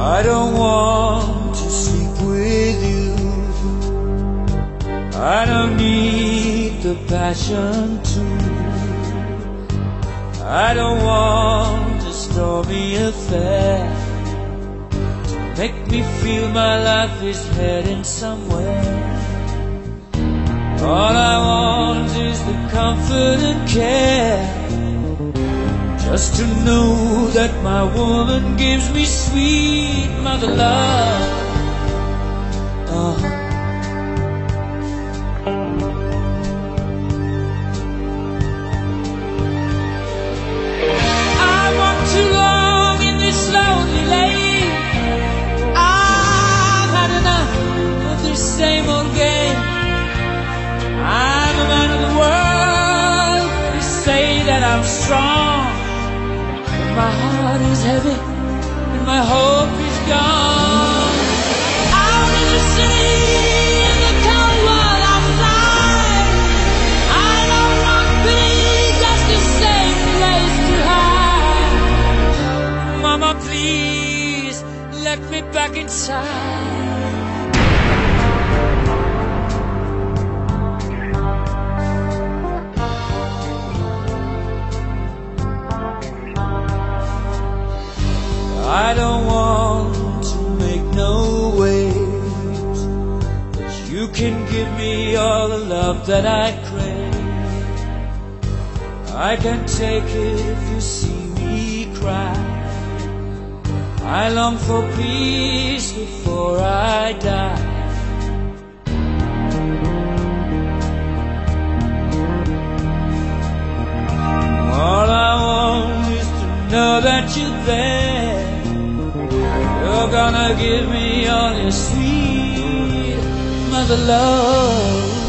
I don't want to sleep with you. I don't need the passion too. I don't want a stormy affair to make me feel my life is heading somewhere. All I want is the comfort and care. Just to know that my woman gives me sweet mother love. Ah. I walked too long in this lonely lane. I've had enough of this same old game. I'm a man of the world. They say that I'm strong. My heart is heavy and my hope is gone. Out in the city, in the cold. I don't want pity, just a safe place to hide. Mama, please let me back inside. I don't want to make no waves, but you can give me all the love that I crave. I can take it if you see me cry. I long for peace before I die. All I want is to know that you're there. Give me all your sweet mother love.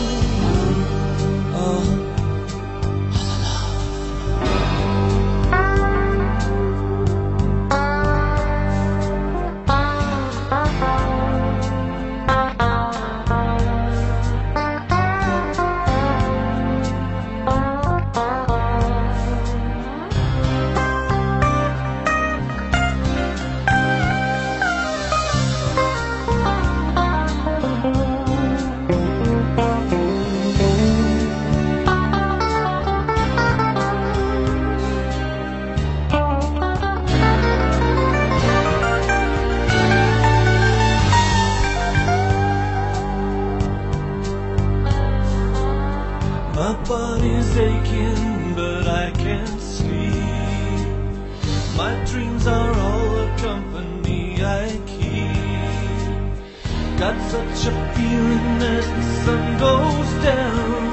My body's aching, but I can't sleep. My dreams are all the company I keep. Got such a feeling as the sun goes down.